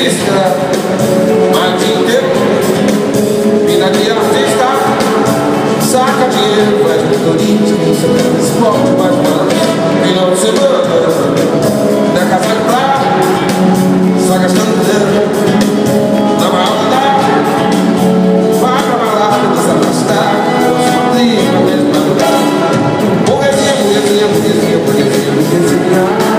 Artista Martim Teu Vida de artista Saca dinheiro, vai pro Corinthians Esporte, mais pro Final de semana Da casa de praia Só gastando dinheiro. Na balada Vai pra balada, nos afastar Sozinho, na mesma lugar. Minha morrezinha, morrezinha, morrezinha, morrezinha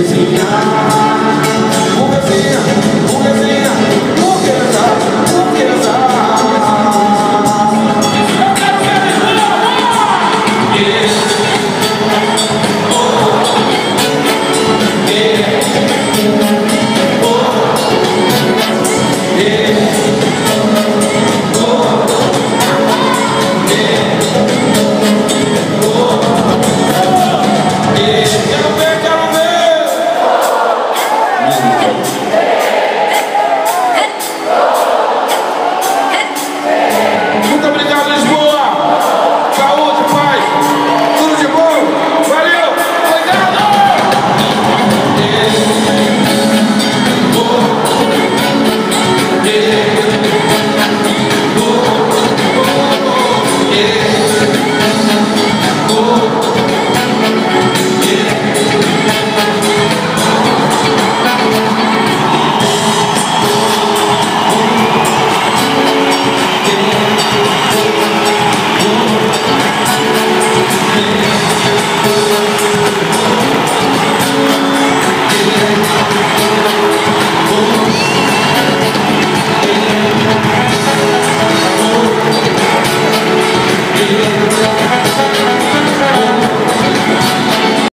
desenhar.